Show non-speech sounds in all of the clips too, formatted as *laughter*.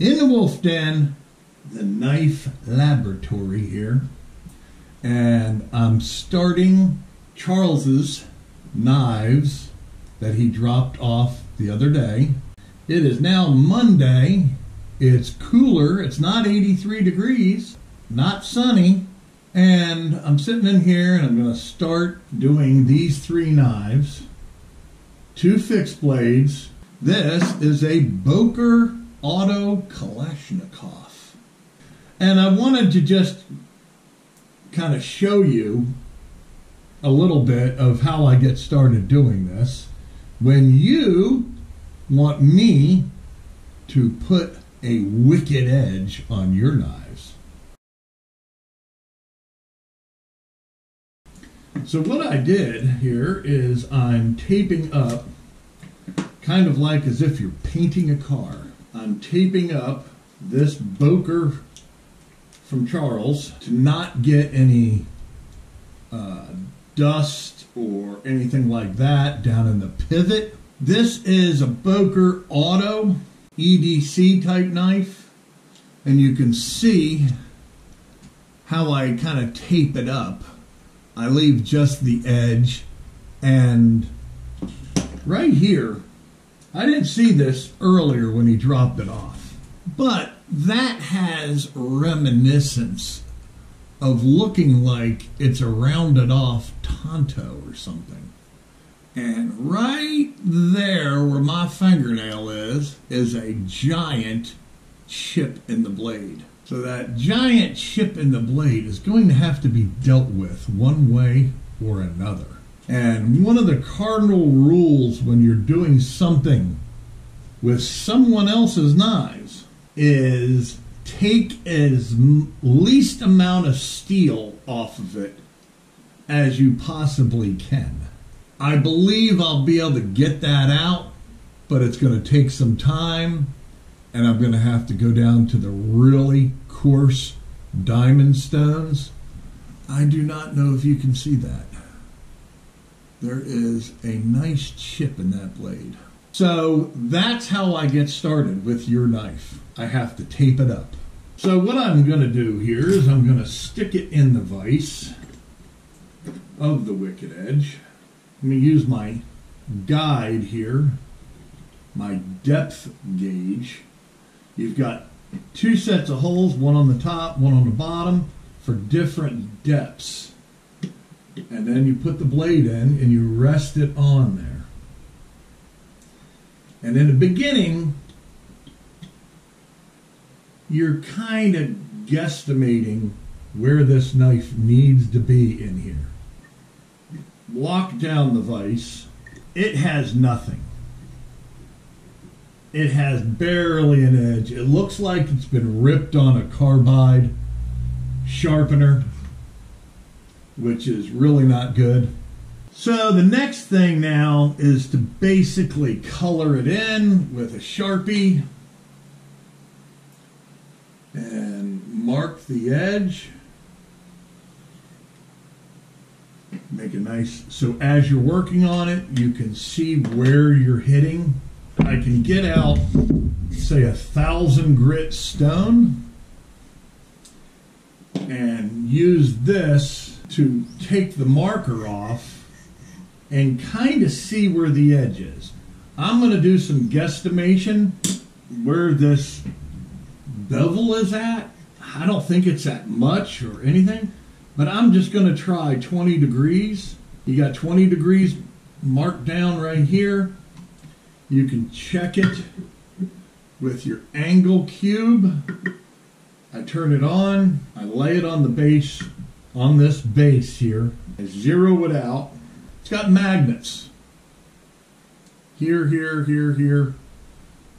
in the Wolf Den, the knife laboratory here, and I'm starting Charles's knives that he dropped off the other day. It is now Monday. It's cooler. It's not 83 degrees, not sunny. And I'm sitting in here and I'm going to start doing these three knives. Two fixed blades. This is a Boker Auto Kalashnikov. And I wanted to just kind of show you a little bit of how I get started doing this. When you want me to put a wicked edge on your knives. So what I did here is I'm taping up kind of like as if you're painting a car. I'm taping up this Boker from Charles to not get any uh, dust or anything like that down in the pivot. This is a Boker Auto EDC type knife and you can see how I kind of tape it up. I leave just the edge and right here I didn't see this earlier when he dropped it off, but that has reminiscence of looking like it's a rounded off Tonto or something. And right there where my fingernail is, is a giant chip in the blade. So that giant chip in the blade is going to have to be dealt with one way or another. And one of the cardinal rules when you're doing something with someone else's knives is take as least amount of steel off of it as you possibly can. I believe I'll be able to get that out, but it's going to take some time and I'm going to have to go down to the really coarse diamond stones. I do not know if you can see that there is a nice chip in that blade. So that's how I get started with your knife. I have to tape it up. So what I'm going to do here is I'm going to stick it in the vise of the wicked edge. I'm going to use my guide here, my depth gauge. You've got two sets of holes, one on the top, one on the bottom, for different depths and then you put the blade in and you rest it on there. And in the beginning, you're kind of guesstimating where this knife needs to be in here. Lock down the vise. It has nothing. It has barely an edge. It looks like it's been ripped on a carbide sharpener which is really not good. So the next thing now is to basically color it in with a Sharpie and mark the edge. Make a nice, so as you're working on it, you can see where you're hitting. I can get out, say, a thousand grit stone and use this to take the marker off and kind of see where the edge is. I'm going to do some guesstimation where this bevel is at. I don't think it's that much or anything, but I'm just going to try 20 degrees. You got 20 degrees marked down right here. You can check it with your angle cube. I turn it on, I lay it on the base on this base here. I zero it out. It's got magnets. Here, here, here, here.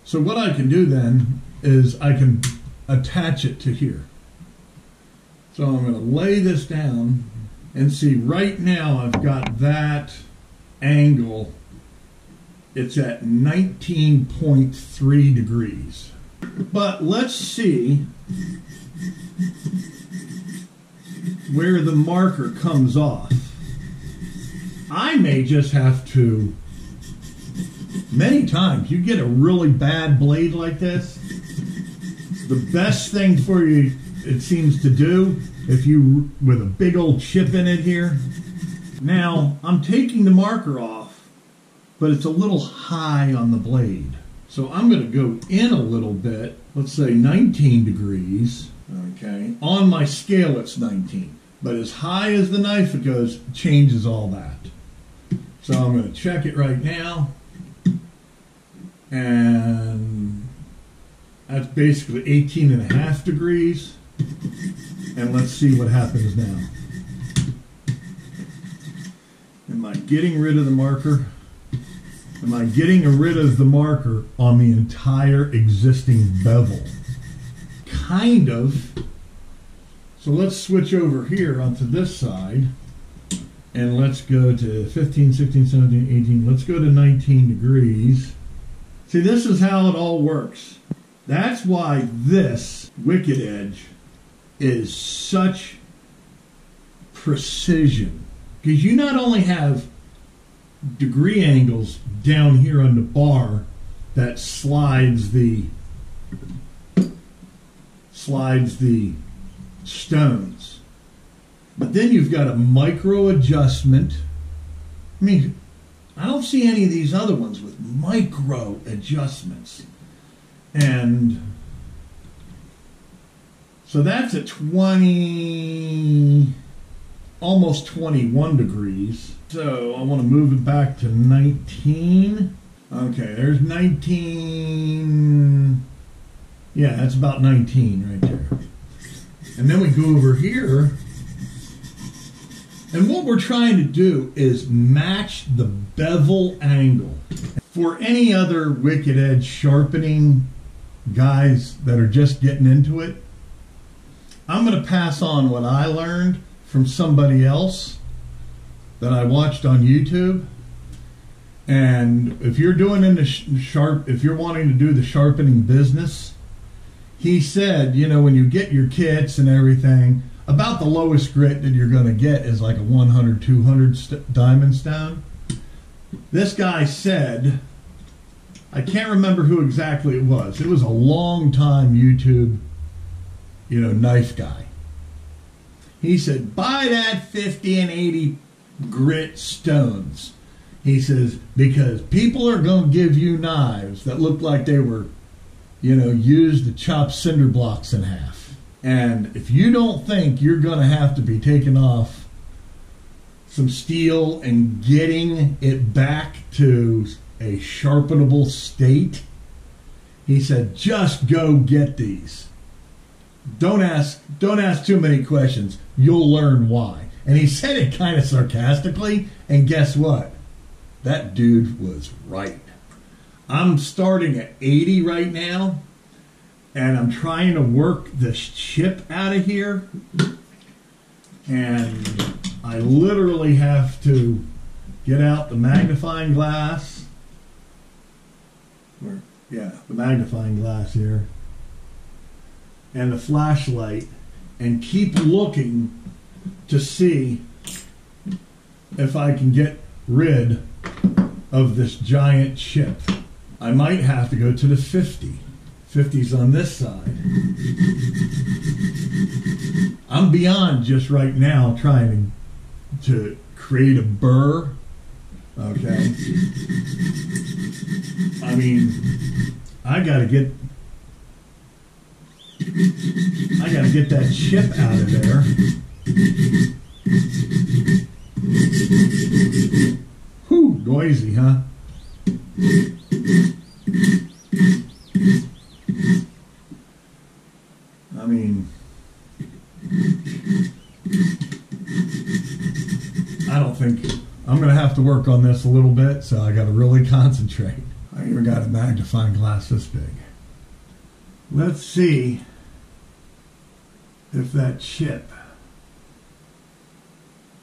So what I can do then is I can attach it to here. So I'm going to lay this down and see right now I've got that angle. It's at 19.3 degrees. But let's see where the marker comes off. I may just have to, many times, you get a really bad blade like this, the best thing for you, it seems to do, if you with a big old chip in it here. Now I'm taking the marker off, but it's a little high on the blade. So I'm going to go in a little bit, let's say 19 degrees. Okay. On my scale, it's 19. But as high as the knife it goes, changes all that. So I'm going to check it right now. And that's basically 18 and a half degrees. And let's see what happens now. Am I getting rid of the marker? Am I getting rid of the marker on the entire existing bevel? Kind of. So let's switch over here onto this side. And let's go to 15, 16, 17, 18. Let's go to 19 degrees. See, this is how it all works. That's why this Wicked Edge is such precision. Because you not only have degree angles down here on the bar that slides the slides the stones. But then you've got a micro adjustment. I mean, I don't see any of these other ones with micro adjustments. And so that's a 20, almost 21 degrees. So I want to move it back to 19. Okay, there's 19. Yeah, that's about 19 right there. And then we go over here. And what we're trying to do is match the bevel angle. For any other wicked edge sharpening guys that are just getting into it, I'm going to pass on what I learned from somebody else that I watched on YouTube. And if you're doing in the sharp, if you're wanting to do the sharpening business, he said, you know, when you get your kits and everything, about the lowest grit that you're going to get is like a 100, 200 st- diamond stone. This guy said, I can't remember who exactly it was. It was a long time YouTube, you know, knife guy. He said, buy that 50 and 80 grit stones. He says, because people are going to give you knives that look like they were, you know, used to chop cinder blocks in half. And if you don't think you're going to have to be taking off some steel and getting it back to a sharpenable state, he said, just go get these. Don't ask don't ask too many questions. You'll learn why. And he said it kind of sarcastically, and guess what? That dude was right. I'm starting at 80 right now, and I'm trying to work this chip out of here. And I literally have to get out the magnifying glass. Or, yeah, the magnifying glass here. And the flashlight, and keep looking to see if I can get rid of this giant chip. I might have to go to the 50. 50's on this side. I'm beyond just right now trying to, to create a burr. Okay. I mean, I gotta get I gotta get that chip out of there. Whew, noisy, huh? I mean, I don't think I'm to have to work on this a little bit, so I got to really concentrate. I even got a magnifying glass this big. Let's see if that chip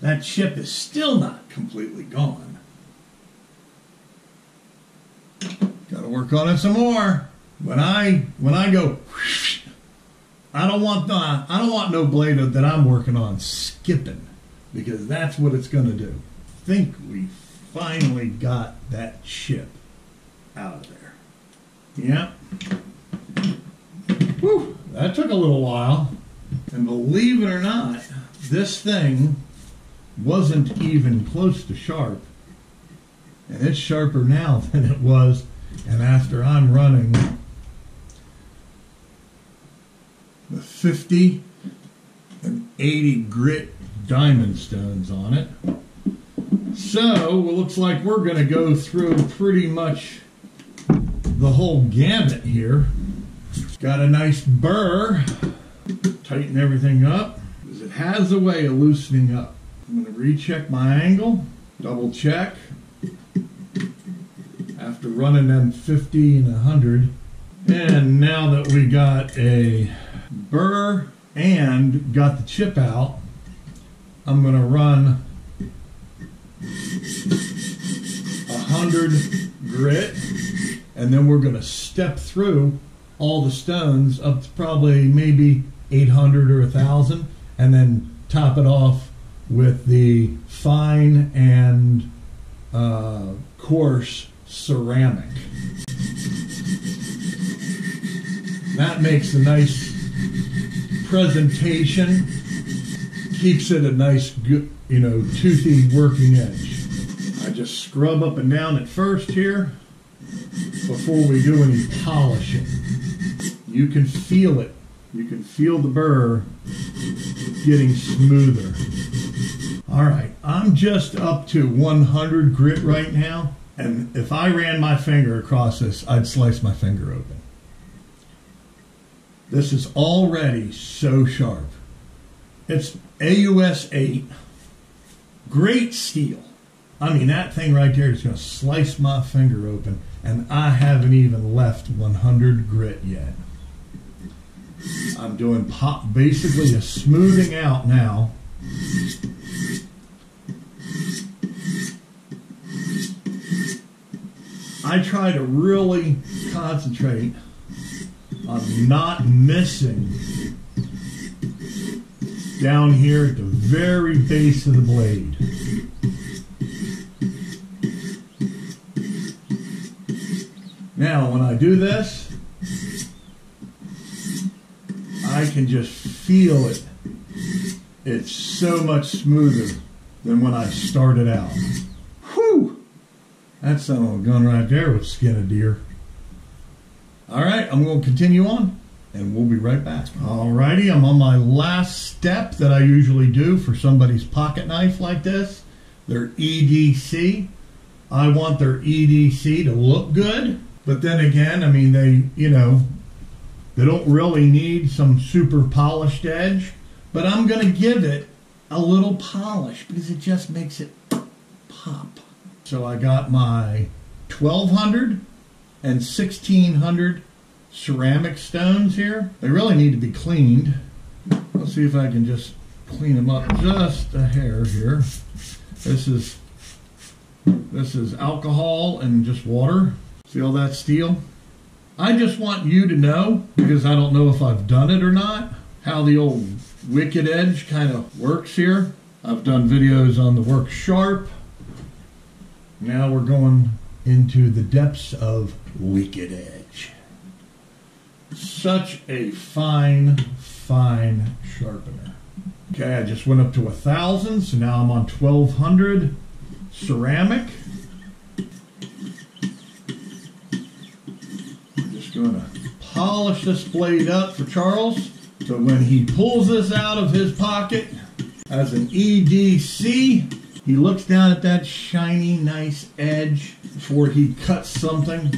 that chip is still not completely gone. Got to work on it some more. When I when I go, I don't want the I don't want no blade that I'm working on skipping because that's what it's going to do. I think we finally got that chip out of there. Yeah. Whew. That took a little while. And believe it or not, this thing wasn't even close to sharp. And it's sharper now *laughs* than it was. And after I'm running the 50 and 80 grit diamond stones on it. So it looks like we're going to go through pretty much the whole gamut here. Got a nice burr. Tighten everything up because it has a way of loosening up. I'm going to recheck my angle, double check. After running them 50 and 100. And now that we got a burr and got the chip out, I'm going to run 100 grit and then we're going to step through all the stones up to probably maybe 800 or 1000 and then top it off with the fine and uh, coarse ceramic. That makes a nice presentation, keeps it a nice, good, you know, toothy working edge. I just scrub up and down at first here before we do any polishing. You can feel it. You can feel the burr getting smoother. All right, I'm just up to 100 grit right now, and if I ran my finger across this, I'd slice my finger open. This is already so sharp. It's AUS 8, great steel. I mean, that thing right there is going to slice my finger open, and I haven't even left 100 grit yet. I'm doing pop, basically a smoothing out now. I try to really concentrate on not missing down here at the very base of the blade. Now, when I do this, I can just feel it. It's so much smoother than when I started out. Whew! That's of a gun right there with skin of deer. All right, I'm going to continue on and we'll be right back. All righty, I'm on my last step that I usually do for somebody's pocket knife like this. Their EDC. I want their EDC to look good, but then again, I mean, they, you know, they don't really need some super polished edge, but I'm going to give it a little polish because it just makes it pop. So I got my 1200 and 1600 ceramic stones here. They really need to be cleaned. Let's see if I can just clean them up just a hair here. This is this is alcohol and just water. See all that steel? I just want you to know, because I don't know if I've done it or not, how the old wicked edge kind of works here. I've done videos on the work sharp. Now we're going into the depths of wicked edge. Such a fine, fine sharpener. Okay, I just went up to a thousand, so now I'm on 1200 ceramic. I'm just going to polish this blade up for Charles. So when he pulls this out of his pocket as an EDC, he looks down at that shiny, nice edge before he cuts something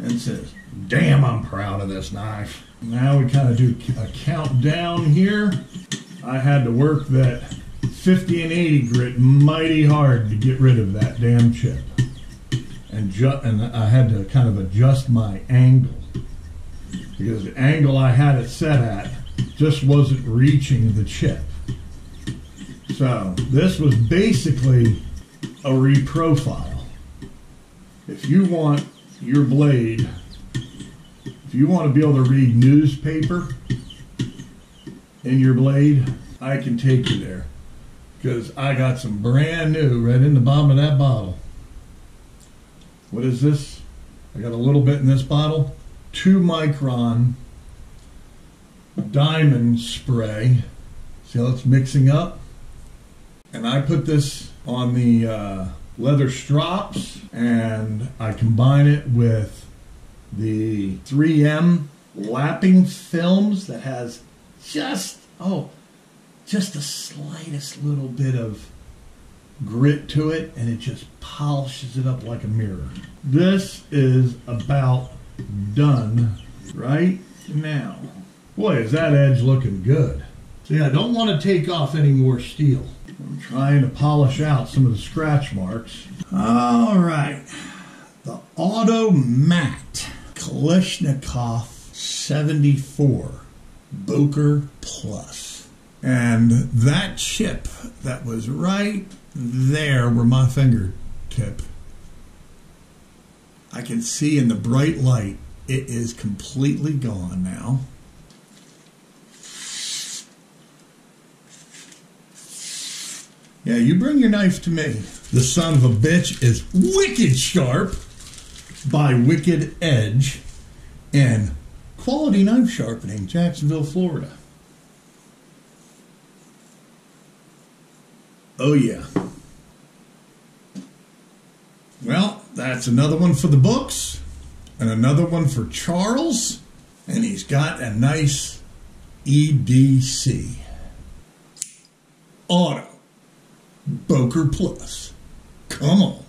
and says, Damn, I'm proud of this knife. Now we kind of do a countdown here. I had to work that 50 and 80 grit mighty hard to get rid of that damn chip. And, and I had to kind of adjust my angle because the angle I had it set at just wasn't reaching the chip. So this was basically a reprofile. If you want your blade, if you want to be able to read newspaper in your blade, I can take you there. Because I got some brand new right in the bottom of that bottle. What is this? I got a little bit in this bottle. Two micron diamond spray. See how it's mixing up? And I put this on the uh, leather strops and I combine it with the 3M lapping films that has just, oh, just the slightest little bit of grit to it and it just polishes it up like a mirror. This is about done right now. Boy, is that edge looking good. See, I don't want to take off any more steel. I'm trying to polish out some of the scratch marks. All right. The Auto Matte Kalashnikov 74 Boker Plus. And that chip that was right there where my fingertip, I can see in the bright light, it is completely gone now. Yeah, you bring your knife to me. The son of a bitch is wicked sharp by Wicked Edge and Quality Knife Sharpening, Jacksonville, Florida. Oh, yeah. Well, that's another one for the books and another one for Charles. And he's got a nice EDC. Auto. Boker Plus. Come on.